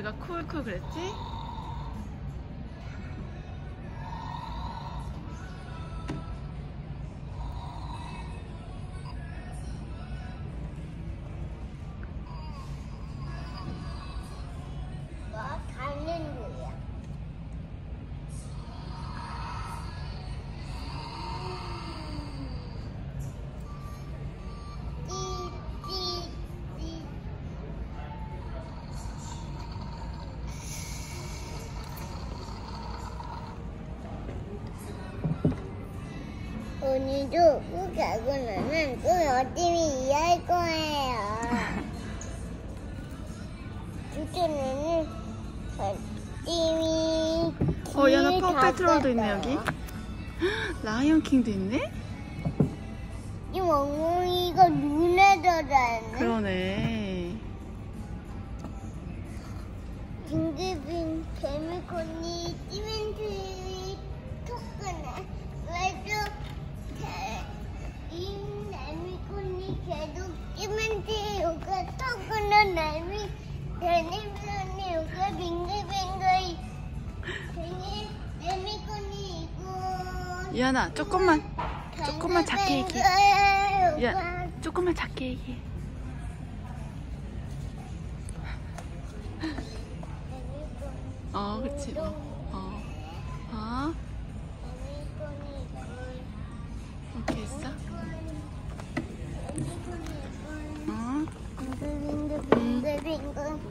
얘가 쿨쿨 그랬지? 오늘도 꼭 가고 나면 또 열심히 일할 거예요. 주주는 열심히 어, 얘는 길 퍼페트롤도 있네. 여기. 라이언킹도 있네? 이 멍멍이가 눈에 들어있네. 그러네. 빙글빙 개미코니 시멘트 토크네 시멘트 요가 토크는 날미 개미코니 요가 빙글빙글 개미 개미코니 이거 이하나, 조금만. 조금만 작게 얘기해. 야, 조금만 작게 얘기해. 어, 그치. 어. bingo.